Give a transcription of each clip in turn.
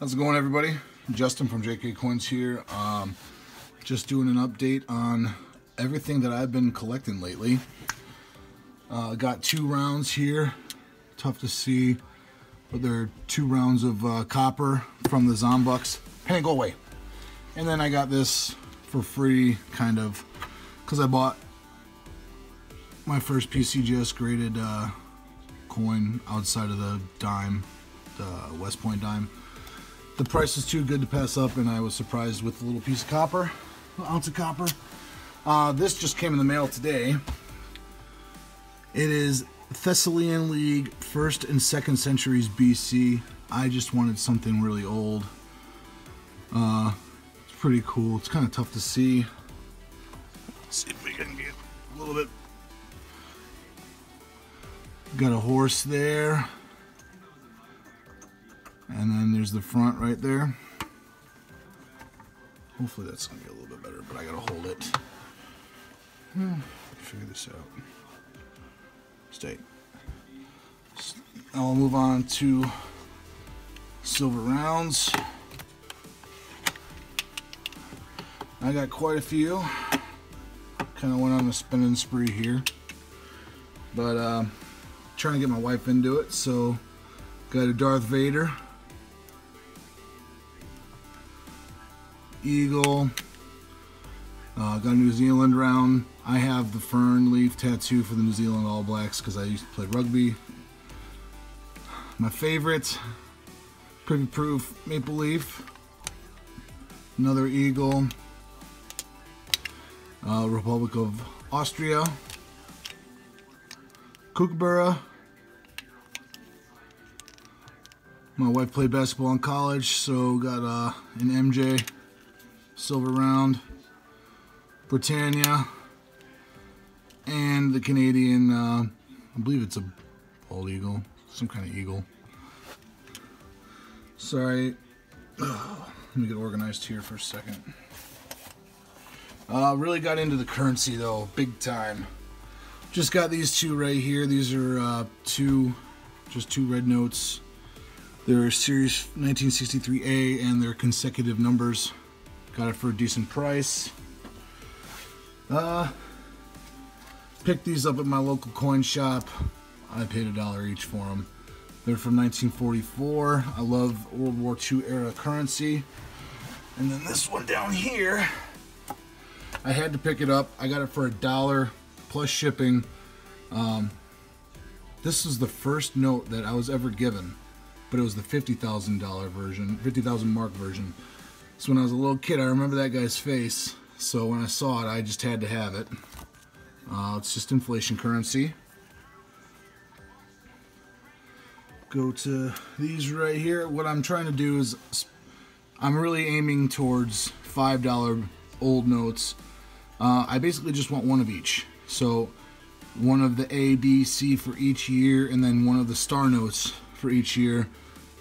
How's it going, everybody? Justin from JK Coins here. Um, just doing an update on everything that I've been collecting lately. Uh, got two rounds here. Tough to see, but there are two rounds of uh, copper from the Zombucks. Penny, go away. And then I got this for free, kind of, because I bought my first PCGS graded uh, coin outside of the dime, the West Point dime the price is too good to pass up, and I was surprised with a little piece of copper, ounce of copper. Uh, this just came in the mail today. It is Thessalian League, first and second centuries BC. I just wanted something really old. Uh, it's pretty cool. It's kind of tough to see. Let's see if we can get a little bit. Got a horse there. And then there's the front right there. Hopefully that's to be a little bit better, but I got to hold it. Hmm, figure this out. Stay. I'll move on to silver rounds. I got quite a few. Kind of went on a spinning spree here. But uh, trying to get my wife into it, so got a Darth Vader. Eagle. Uh, got a New Zealand round. I have the fern leaf tattoo for the New Zealand All Blacks because I used to play rugby. My favorite, Privy Proof Maple Leaf. Another eagle. Uh, Republic of Austria. Kookaburra. My wife played basketball in college, so got uh, an MJ silver round, Britannia, and the Canadian, uh, I believe it's a bald eagle, some kind of eagle. Sorry, let me get organized here for a second. Uh, really got into the currency though, big time. Just got these two right here. These are uh, two, just two red notes. They're Series 1963A and they're consecutive numbers. Got it for a decent price. Uh, picked these up at my local coin shop. I paid a dollar each for them. They're from 1944. I love World War II era currency. And then this one down here, I had to pick it up. I got it for a dollar plus shipping. Um, this is the first note that I was ever given, but it was the $50,000 version, 50,000 mark version. So when I was a little kid, I remember that guy's face. So when I saw it, I just had to have it. Uh, it's just inflation currency. Go to these right here. What I'm trying to do is, I'm really aiming towards $5 old notes. Uh, I basically just want one of each. So one of the A, B, C for each year, and then one of the star notes for each year.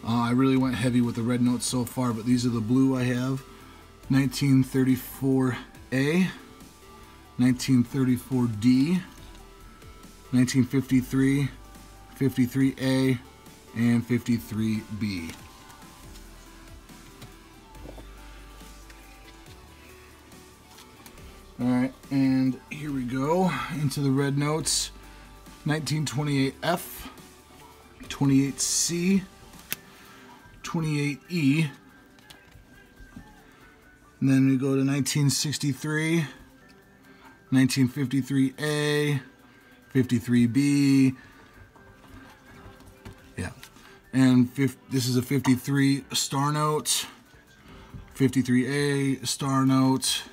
Uh, I really went heavy with the red notes so far, but these are the blue I have. 1934A, 1934D, 1953, 53A, and 53B. Alright, and here we go into the red notes. 1928F, 28C, 28E. And then we go to 1963, 1953A, 53B. Yeah. And this is a 53 star note, 53A star note,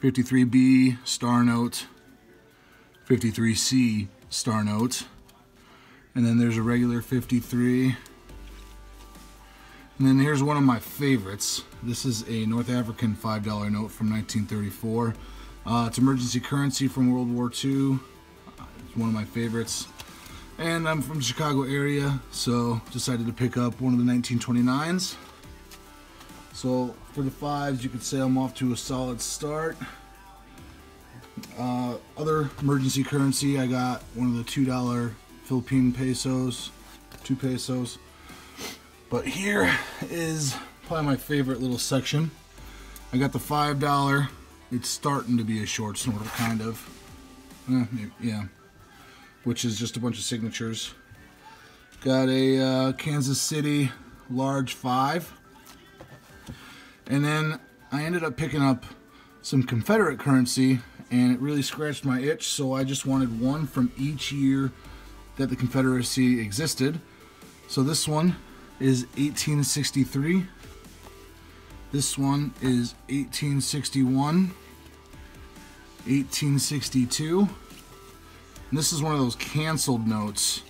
53B star note, 53C star note. And then there's a regular 53. And then here's one of my favorites. This is a North African $5 note from 1934. Uh, it's emergency currency from World War II. It's one of my favorites. And I'm from the Chicago area, so decided to pick up one of the 1929s. So for the fives, you could say I'm off to a solid start. Uh, other emergency currency, I got one of the $2 Philippine pesos, two pesos. But here is probably my favorite little section. I got the $5. It's starting to be a short snorter, kind of. Eh, yeah. Which is just a bunch of signatures. Got a uh, Kansas City large 5. And then I ended up picking up some Confederate currency and it really scratched my itch so I just wanted one from each year that the Confederacy existed. So this one is 1863. This one is 1861, 1862. And this is one of those canceled notes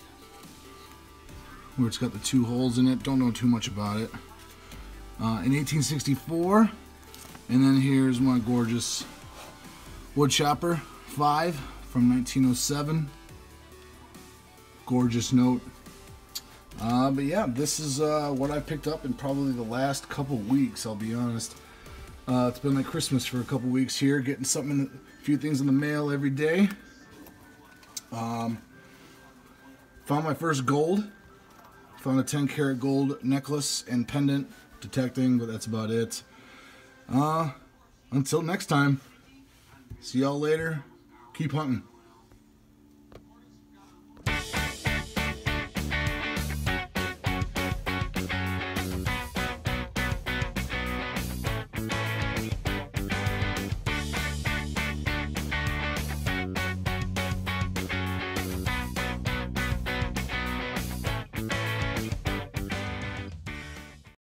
where it's got the two holes in it. Don't know too much about it. Uh, in 1864, and then here's my gorgeous wood chopper 5 from 1907. Gorgeous note. Uh, but yeah, this is uh, what I picked up in probably the last couple weeks, I'll be honest. Uh, it's been like Christmas for a couple weeks here, getting something, a few things in the mail every day. Um, found my first gold. Found a 10 karat gold necklace and pendant detecting, but that's about it. Uh, until next time, see y'all later. Keep hunting.